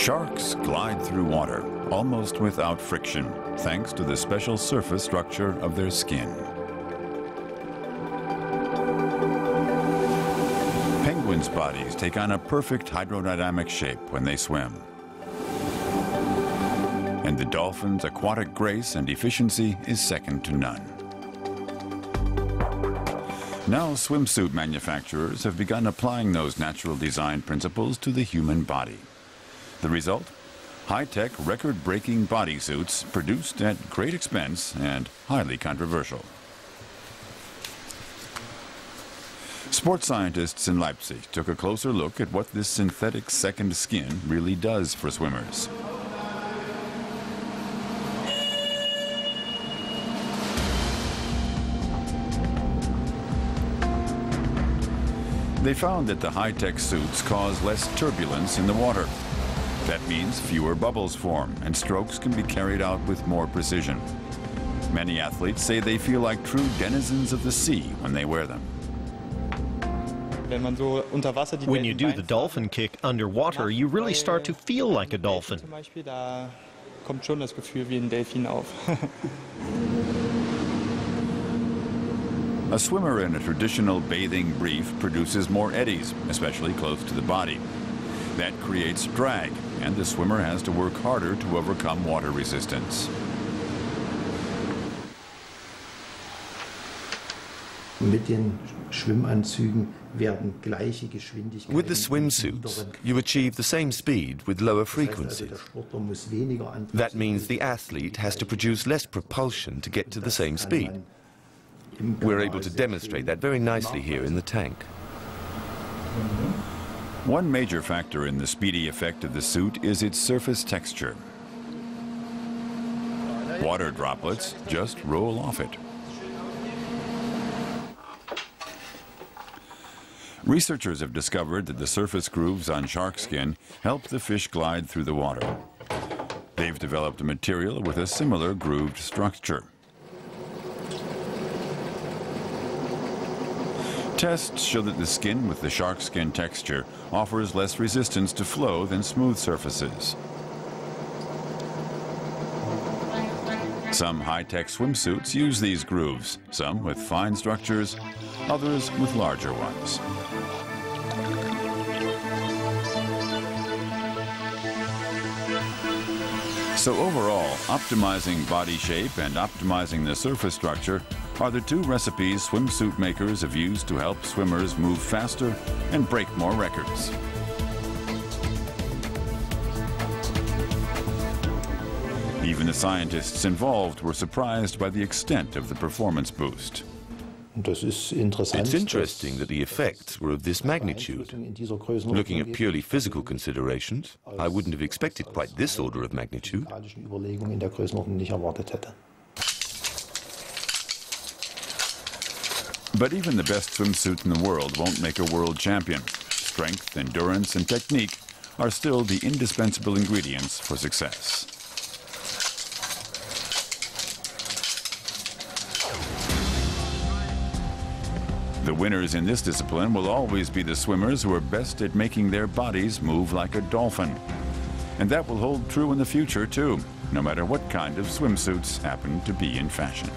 Sharks glide through water almost without friction, thanks to the special surface structure of their skin. Penguins' bodies take on a perfect hydrodynamic shape when they swim. And the dolphin's aquatic grace and efficiency is second to none. Now swimsuit manufacturers have begun applying those natural design principles to the human body. The result? High-tech, record-breaking bodysuits produced at great expense and highly controversial. Sports scientists in Leipzig took a closer look at what this synthetic second skin really does for swimmers. They found that the high-tech suits cause less turbulence in the water. That means fewer bubbles form and strokes can be carried out with more precision. Many athletes say they feel like true denizens of the sea when they wear them. When you do the dolphin kick underwater, you really start to feel like a dolphin. A swimmer in a traditional bathing brief produces more eddies, especially close to the body. That creates drag, and the swimmer has to work harder to overcome water resistance. With the swimsuits, you achieve the same speed with lower frequencies. That means the athlete has to produce less propulsion to get to the same speed. We're able to demonstrate that very nicely here in the tank. One major factor in the speedy effect of the suit is its surface texture. Water droplets just roll off it. Researchers have discovered that the surface grooves on shark skin help the fish glide through the water. They've developed a material with a similar grooved structure. Tests show that the skin with the shark skin texture offers less resistance to flow than smooth surfaces. Some high-tech swimsuits use these grooves, some with fine structures, others with larger ones. So overall, optimizing body shape and optimizing the surface structure are the two recipes swimsuit makers have used to help swimmers move faster and break more records. Even the scientists involved were surprised by the extent of the performance boost. It's interesting that the effects were of this magnitude. Looking at purely physical considerations, I wouldn't have expected quite this order of magnitude. But even the best swimsuit in the world won't make a world champion. Strength, endurance, and technique are still the indispensable ingredients for success. The winners in this discipline will always be the swimmers who are best at making their bodies move like a dolphin. And that will hold true in the future, too, no matter what kind of swimsuits happen to be in fashion.